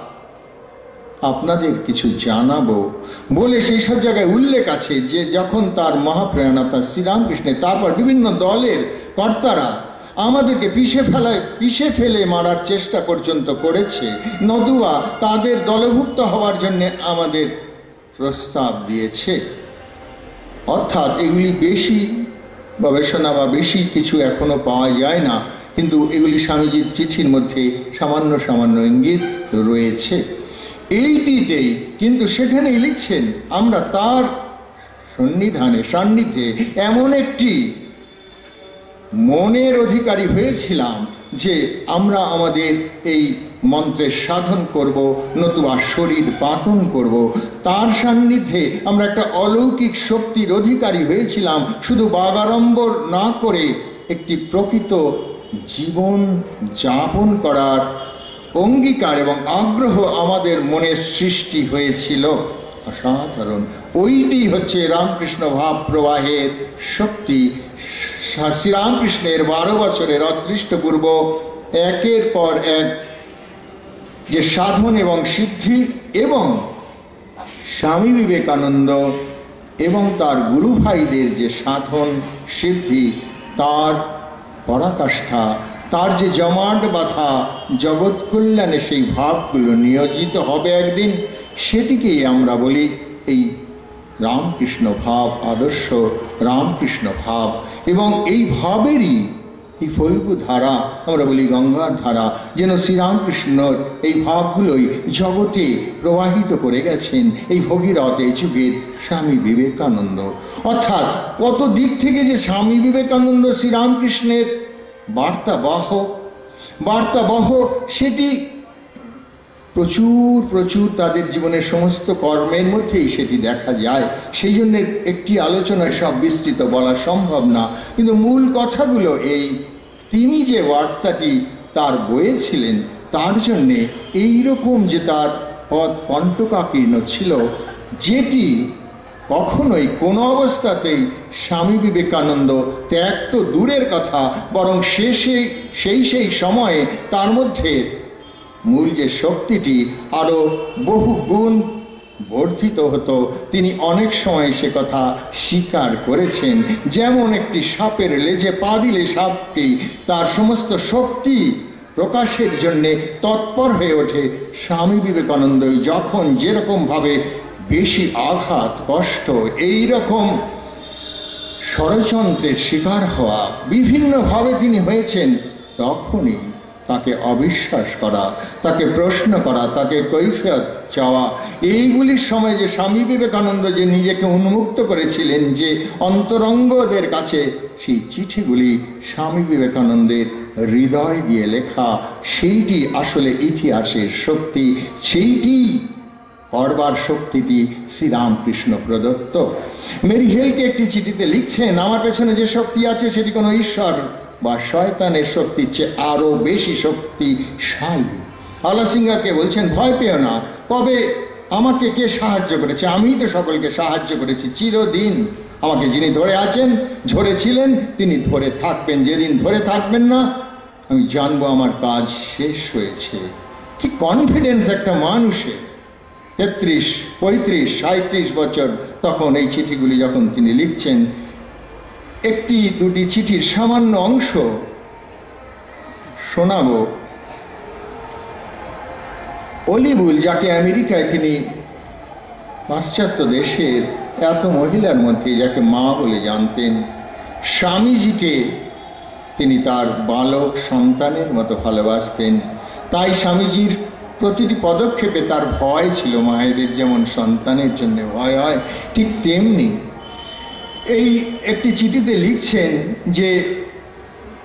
আপনাদের কিছু জানাব। বলে সেই সব জায়গায় উল্লেখ আছে যে যখন তার মহাপ্রয়াণতা শ্রীরামকৃষ্ণের, তারপর বিভিন্ন দলের কর্তারা আমাদেরকে পিষে ফেলায়, পিষে ফেলে মারার চেষ্টা পর্যন্ত করেছে। নদুয়া তাদের দলভুক্ত হওয়ার জন্য আমাদের প্রস্তাব দিয়েছে। অর্থাৎ এগুলি বেশি গবেষণা বা বেশি কিছু এখনও পাওয়া যায় না। কিন্তু এগুলি স্বামীজির চিঠির মধ্যে সামান্য সামান্য ইঙ্গিত রয়েছে। এইটিতেই কিন্তু সেখানেই লিখছেন, আমরা তার সন্নিধানে, সান্নিধ্যে এমন একটি মনের অধিকারী হয়েছিলাম যে আমরা আমাদের এই মন্ত্রের সাধন করব, নতুবা শরীর পাতন করব। তার সান্নিধ্যে আমরা একটা অলৌকিক শক্তির অধিকারী হয়েছিলাম, শুধু বাগাড়ম্বর না করে একটি প্রকৃত জীবন যাপন করার অঙ্গীকার এবং আগ্রহ আমাদের মনে সৃষ্টি হয়েছিল। অসাধারণ। ওইটি হচ্ছে রামকৃষ্ণ ভাব প্রবাহের শক্তি শ্রীরামকৃষ্ণের বারো বছরের অদৃষ্টপূর্ব একের পর এক যে সাধন এবং সিদ্ধি এবং স্বামী বিবেকানন্দ এবং তার গুরু ভাইদের যে সাধন, সিদ্ধি, তার পরাকাষ্ঠা, তার যে জমাট বাঁধা জগৎ কল্যাণে সেই ভাবগুলো নিয়োজিত হবে একদিন সেটিকেই আমরা বলি এই রামকৃষ্ণ ভাব, আদর্শ রামকৃষ্ণ ভাব। এবং এই ভাবেরই এই ফল্গু ধারা, আমরা বলি গঙ্গার ধারা, যেন শ্রীরামকৃষ্ণর এই ভাবগুলোই জগতে প্রবাহিত করে গেছেন এই ভগীরথ, এই যুগের স্বামী বিবেকানন্দ। অর্থাৎ কত দিক থেকে যে স্বামী বিবেকানন্দ শ্রীরামকৃষ্ণের বার্তাবহ বার্তাবহ, সেটি প্রচুর প্রচুর তাদের জীবনের সমস্ত কর্মের মধ্যেই সেটি দেখা যায়। সেই জন্য একটি আলোচনায় সব বিস্তৃত বলা সম্ভব না। কিন্তু মূল কথাগুলো এই তিনি যে বার্তাটি তার বয়েছিলেন তার জন্যে এইরকম যে তার পথ কণ্টকাকীর্ণ ছিল, যেটি কখনোই কোনো অবস্থাতেই স্বামী বিবেকানন্দ ত্যাগ তো দূরের কথা, বরং শেষে সেই সেই সময়ে তার মধ্যে মূল যে শক্তিটি আরও বহু গুণ বর্ধিত হতো। তিনি অনেক সময় সে কথা স্বীকার করেছেন। যেমন একটি সাপের লেজে পা দিলে সাপটি তার সমস্ত শক্তি প্রকাশের জন্যে তৎপর হয়ে ওঠে। স্বামী বিবেকানন্দ যখন যেরকমভাবে বেশি আঘাত কষ্ট এই রকম ষড়যন্ত্রের শিকার হওয়া, বিভিন্নভাবে তিনি হয়েছেন, তখনই তাকে অবিশ্বাস করা, তাকে প্রশ্ন করা, তাকে কৈফিয়ত চাওয়া, এইগুলির সময় যে স্বামী বিবেকানন্দ যে নিজেকে উন্মুক্ত করেছিলেন যে অন্তরঙ্গদের কাছে, সেই চিঠিগুলি স্বামী বিবেকানন্দের হৃদয় দিয়ে লেখা, সেইটি আসলে ইতিহাসের শক্তি, সেইটি করবার শক্তিটি শ্রীরামকৃষ্ণ প্রদত্ত। মেরি হেলকে একটি চিঠিতে লিখছেন, আমার পেছনে যে শক্তি আছে, সেটি কোনো ঈশ্বর বা শয়তানের শক্তির চেয়ে আরও বেশি শক্তিশালী। আল্লাহ সিংহাকে বলছেন, ভয় পেও না। কবে আমাকে কে সাহায্য করেছে? আমিই তো সকলকে সাহায্য করেছি। চিরদিন আমাকে যিনি ধরে আছেন ঝরেছিলেন তিনি ধরে থাকবেন। যেদিন ধরে থাকবেন না, আমি জানব আমার কাজ শেষ হয়েছে। কি কনফিডেন্স একটা মানুষের। তেত্রিশ, পঁয়ত্রিশ সাঁত্রিশ বছর, তখন এই চিঠিগুলি যখন তিনি লিখছেন একটি দুটি চিঠির সামান্য অংশ শোনাবো। অলিবুল, যাকে আমেরিকায় তিনি পাশ্চাত্য দেশের এত মহিলার মধ্যে যাকে মা বলে জানতেন, স্বামীজিকে তিনি তার বালক সন্তানের মতো ভালোবাসতেন। তাই স্বামীজির প্রতিটি পদক্ষেপে তার ভয় ছিল মায়েদের যেমন সন্তানের জন্য ভয় হয়, ঠিক তেমনি এই একটি চিঠিতে লিখছেন যে,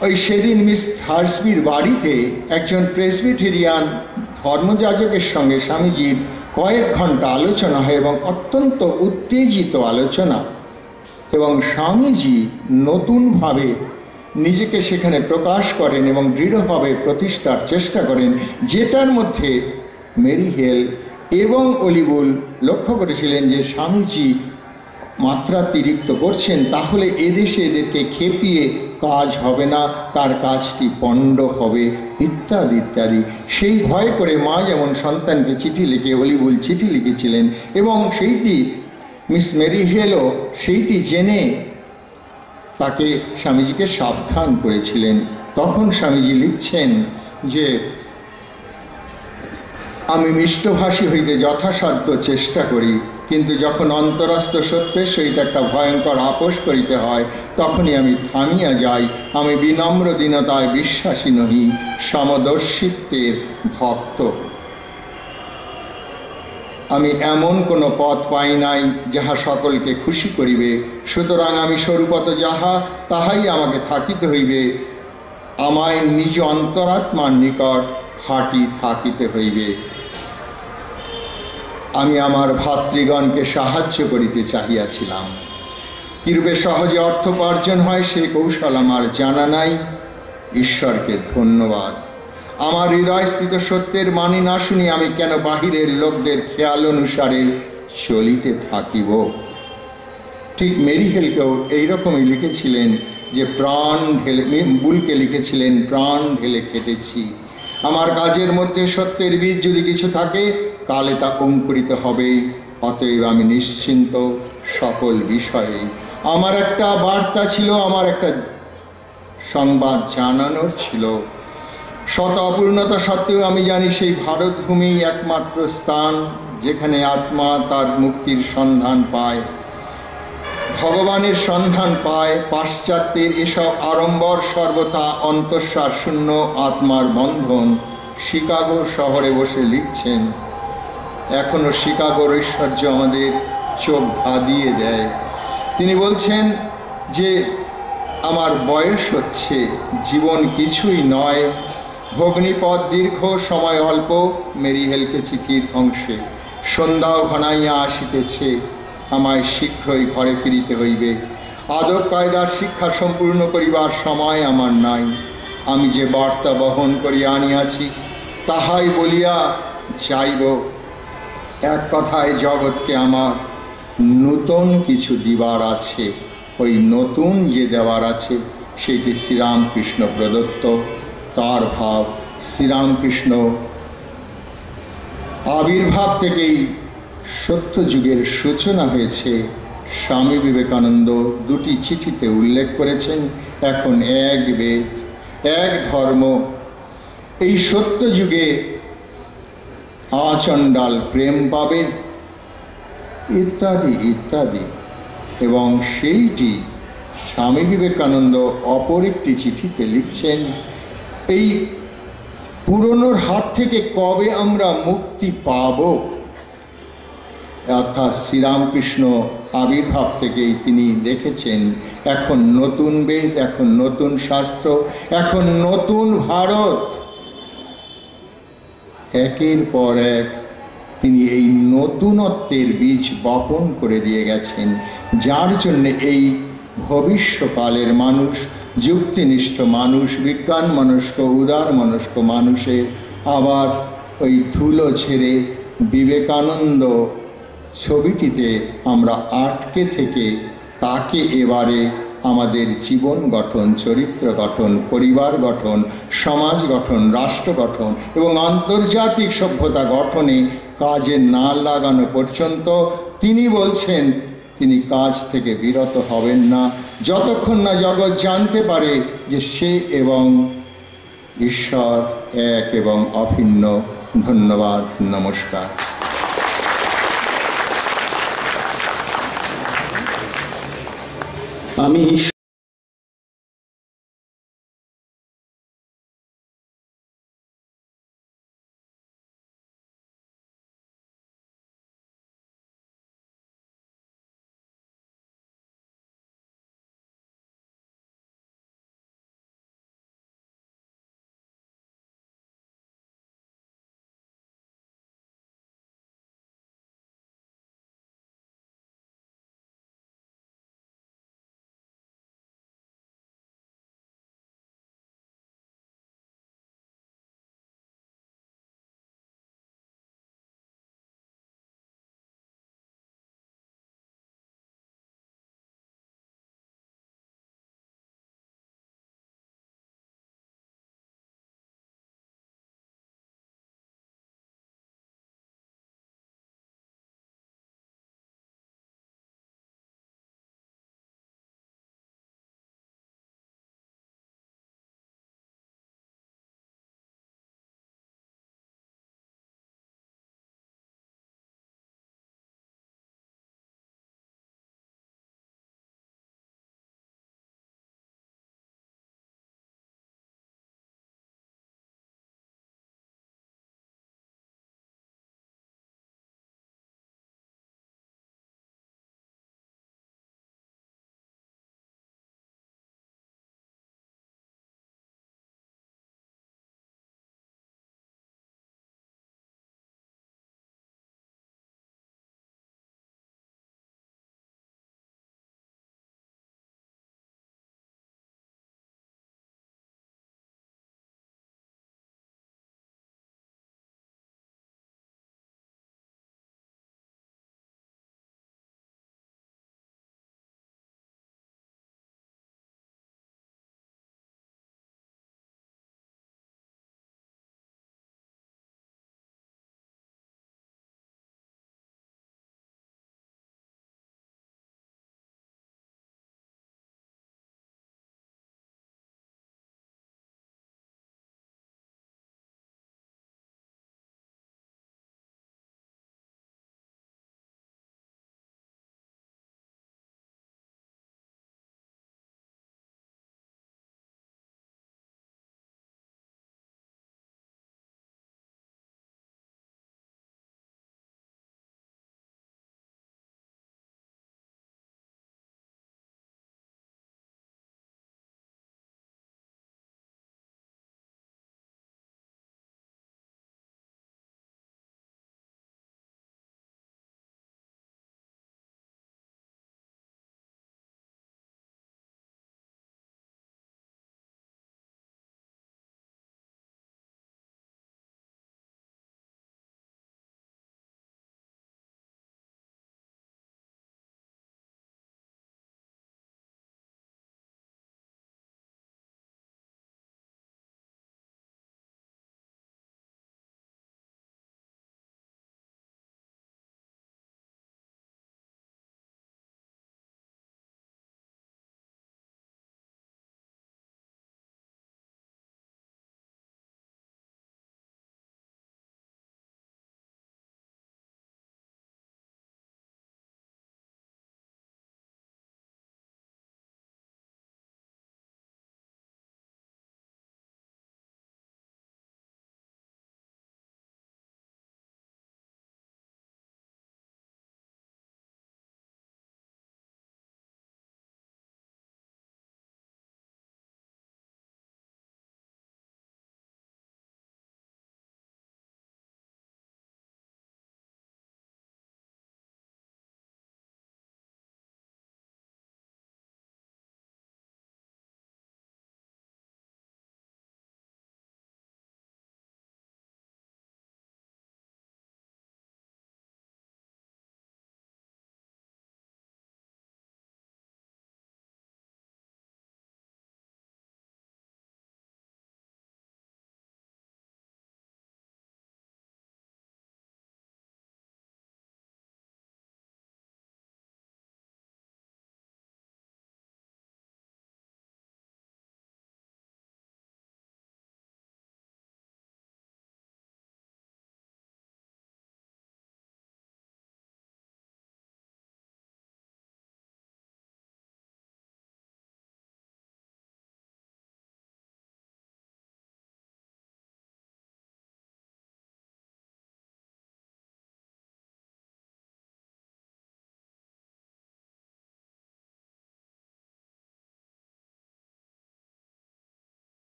ওই সেদিন মিস থার্সবির বাড়িতে একজন প্রেসবিটেরিয়ান ধর্মযাজকের সঙ্গে স্বামীজির কয়েক ঘণ্টা আলোচনা হয় এবং অত্যন্ত উত্তেজিত আলোচনা এবং স্বামীজি নতুনভাবে নিজেকে সেখানে প্রকাশ করেন এবং দৃঢ়ভাবে প্রতিষ্ঠার চেষ্টা করেন, যেটার মধ্যে মেরি হেল এবং অলিবুল লক্ষ্য করেছিলেন যে স্বামীজি মাত্রাতিরিক্ত করছেন, তাহলে এদেশে এদেরকে খেপিয়ে কাজ হবে না, তার কাজটি পণ্ড হবে, ইত্যাদি ইত্যাদি। সেই ভয় করে মা যেমন সন্তানকে চিঠি লিখে অলিবুল চিঠি লিখেছিলেন, এবং সেইটি মিস মেরি হেলও সেইটি জেনে তাকে স্বামীজিকে সাবধান করেছিলেন। তখন স্বামীজি লিখছেন যে, আমি মিষ্টভাষী হইতে যথাসাধ্য চেষ্টা করি কিন্তু যখন অন্তরস্থ সত্যের সহিত একটা ভয়ঙ্কর আপোষ করিতে হয়, তখনই আমি থামিয়া যাই, আমি বিনম্র দীনতায় বিশ্বাসী নহি, সমদর্শিত্বের ভক্ত। আমি এমন কোনো পথ পাই নাই যাহা সকলকে খুশি করিবে, সুতরাং আমি স্বরূপত যাহা, তাহাই আমাকে থাকিতে হইবে, আমায় নিজ অন্তরাত্মার নিকট খাটি থাকিতে হইবে। আমি আমার ভাতৃগণকে সাহায্য করিতে চাহিয়াছিলাম। কিরূপে সহজে অর্থোপার্জন হয় সে কৌশল আমার জানা নাই। ঈশ্বরকে ধন্যবাদ। আমার হৃদয়স্থিত সত্যের মানি না শুনি আমি কেন বাহিরের লোকদের খেয়াল অনুসারে চলিতে থাকিব? ঠিক মেরিহেলকেও এইরকমই লিখেছিলেন যে প্রাণ ঢেলে, বুলকে লিখেছিলেন, প্রাণ ঢেলে কেটেছি আমার কাজের মধ্যে সত্যের বীজ যদি কিছু থাকে কালে তা অঙ্কুরিত হবেই, অতএব আমি নিশ্চিন্ত সকল বিষয়ে আমার একটা বার্তা ছিল, আমার একটা সংবাদ জানানোর ছিল। শত অপূর্ণতা সত্ত্বেও আমি জানি সেই ভারতভূমি একমাত্র স্থান যেখানে আত্মা তার মুক্তির সন্ধান পায়, ভগবানের সন্ধান পায়। পাশ্চাত্যের এসব আড়ম্বর সর্বতা অন্তঃসার শূন্য আত্মার বন্ধন শিকাগো শহরে বসে লিখছেন। এখনও শিকাগোর ঐশ্বর্য আমাদের চোখ ধাঁধিয়ে দেয় তিনি বলছেন যে, আমার বয়স হচ্ছে, জীবন কিছুই নয়। ভগ্নিপথ দীর্ঘ সময় অল্প মেরিহেলকে চিঠির অংশে। সন্ধ্যাও ঘনাইয়া আসিতেছে, আমায় শীঘ্রই ঘরে ফিরিতে হইবে। আদব কায়দার শিক্ষা সম্পূর্ণ করিবার সময় আমার নাই। আমি যে বার্তা বহন করিয়া আনিয়াছি, তাহাই বলিয়া যাইব। এক কথায় জগৎকে আমার নতুন কিছু দিবার আছে। ওই নতুন যে দেওয়ার আছে, সেটি শ্রীরামকৃষ্ণ প্রদত্ত। তার ভাব শ্রীরামকৃষ্ণ। আবির্ভাব থেকেই সত্য যুগের সূচনা হয়েছে। স্বামী বিবেকানন্দ দুটি চিঠিতে উল্লেখ করেছেন, এখন এক বেদ, এক ধর্ম। এই সত্য যুগে আচণ্ডাল প্রেম পাবে, ইত্যাদি ইত্যাদি। এবং সেইটি স্বামী বিবেকানন্দ অপর একটি চিঠিতে লিখছেন, এই পুরনোর হাত থেকে কবে আমরা মুক্তি পাব? অর্থাৎ শ্রীরামকৃষ্ণ আবির্ভাব থেকেই তিনি দেখেছেন, এখন নতুন বেদ, এখন নতুন শাস্ত্র, এখন নতুন ভারত। একের পর এক তিনি এই নতুনত্বের বীজ বপন করে দিয়ে গেছেন, যার জন্যে এই ভবিষ্যকালের মানুষ, যুক্তিনিষ্ঠ মানুষ, বিজ্ঞান মনস্ক, উদার মনস্ক মানুষের আবার ওই ধুলো ছেড়ে বিবেকানন্দ ছবিটিতে আমরা আটকে থেকে তাকে এবারে আমাদের জীবন গঠন, চরিত্র গঠন, পরিবার গঠন, সমাজ গঠন, রাষ্ট্র গঠন এবং আন্তর্জাতিক সভ্যতা গঠনে কাজে না লাগানো পর্যন্ত তিনি বলছেন, তিনি কাজ থেকে বিরত হবেন না। যতক্ষণ না জগৎ জানতে পারে যে সে এবং ঈশ্বর এক এবং অভিন্ন। ধন্যবাদ, নমস্কার। আমি